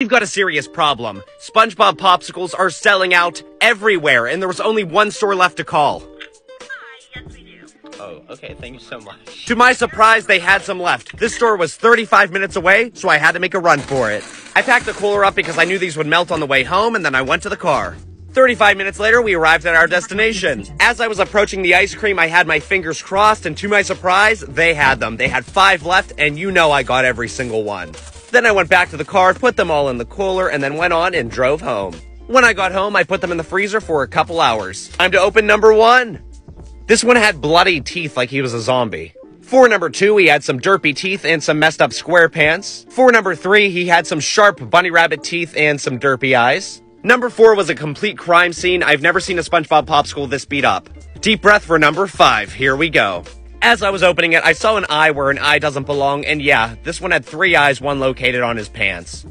We've got a serious problem. SpongeBob popsicles are selling out everywhere, and there was only one store left to call. Hi, yes we do. Oh, okay. Thank you so much. To my surprise, they had some left. This store was 35 minutes away, so I had to make a run for it. I packed the cooler up because I knew these would melt on the way home, and then I went to the car. 35 minutes later, we arrived at our destination. As I was approaching the ice cream, I had my fingers crossed, and to my surprise, they had them. They had five left, and you know I got every single one. Then I went back to the car, put them all in the cooler, and then went on and drove home. When I got home, I put them in the freezer for a couple hours. Time to open number one. This one had bloody teeth like he was a zombie. For number two, he had some derpy teeth and some messed up square pants. For number three, he had some sharp bunny rabbit teeth and some derpy eyes. Number four was a complete crime scene. I've never seen a SpongeBob popsicle this beat up. Deep breath for number five. Here we go. As I was opening it, I saw an eye where an eye doesn't belong, and yeah, this one had three eyes, one located on his pants.